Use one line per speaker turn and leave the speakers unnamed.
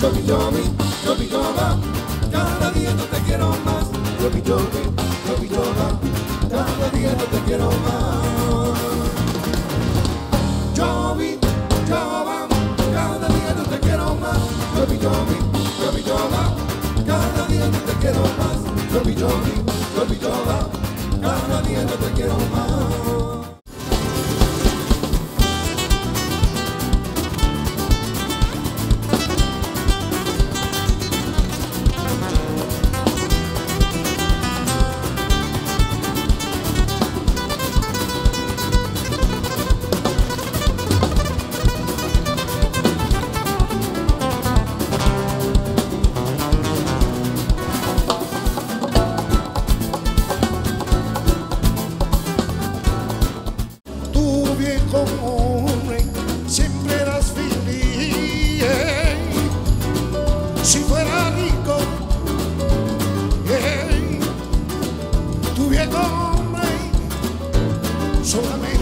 Yopi Yopi, Yopi Yoba, cada día no te quiero más. yo Yopi Yopi, Yopi Yoba, cada día no te quiero más. Yopi Yoba, cada día no te quiero más. Yopi Yopi, Yopi Yoba, cada día no te quiero más. Yopi Yopi, Yopi Yoba, cada día no te quiero más.
Viejo hombre siempre eras feliz. Si fuera rico, tu viejo hombre solamente